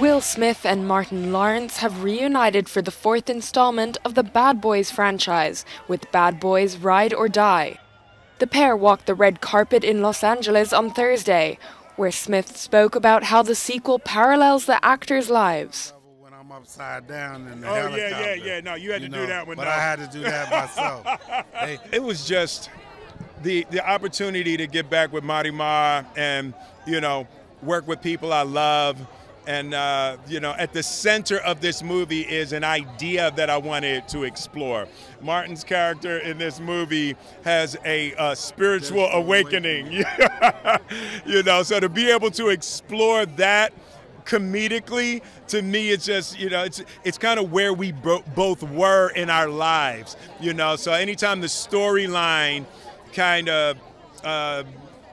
Will Smith and Martin Lawrence have reunited for the fourth installment of the Bad Boys franchise with Bad Boys Ride or Die. The pair walked the red carpet in Los Angeles on Thursday, where Smith spoke about how the sequel parallels the actors' lives. When I'm upside down in the Oh, yeah, helicopter. yeah, yeah. No, you had to do that one, But no. I had to do that myself. Hey, It was just the the opportunity to get back with Marty Ma and you know work with people I love. And uh, you know, at the center of this movie is an idea that I wanted to explore. Martin's character in this movie has a uh, spiritual awakening. you know, so to be able to explore that comedically to me it's just you know it's it's kind of where we bo- both were in our lives you know so anytime the storyline kind of uh,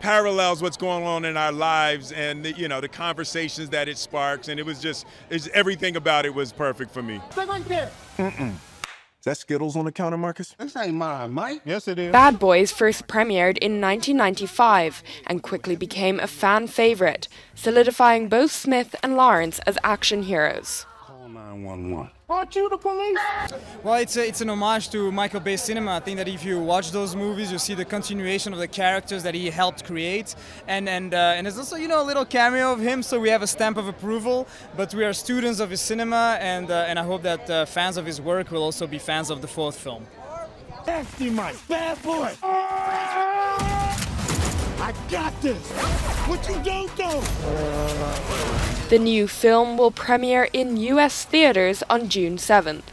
parallels what's going on in our lives and the, you know the conversations that it sparks and it was just it's, everything about it was perfect for me Mm-mm. Is that Skittles on the counter, Marcus? this ain't mine, Mike. Yes, it is. Bad Boys first premiered in 1995 and quickly became a fan favorite, solidifying both Smith and Lawrence as action heroes. Call 911. Aren't you the police? Well, it's a, it's an homage to Michael Bay cinema. I think that if you watch those movies, you see the continuation of the characters that he helped create, and and uh, and there's also you know a little cameo of him, so we have a stamp of approval. But we are students of his cinema, and uh, and I hope that uh, fans of his work will also be fans of the fourth film. Nasty Mike. Bad boy. I got this. What you don't know? The new film will premiere in US theaters on June 7th.